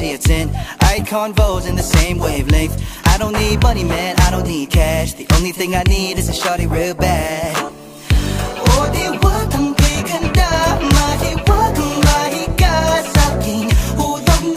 energy, a 10 I convos in the same wavelength. I don't need money, man, I don't need cash. The only thing I need is a shawty real bad.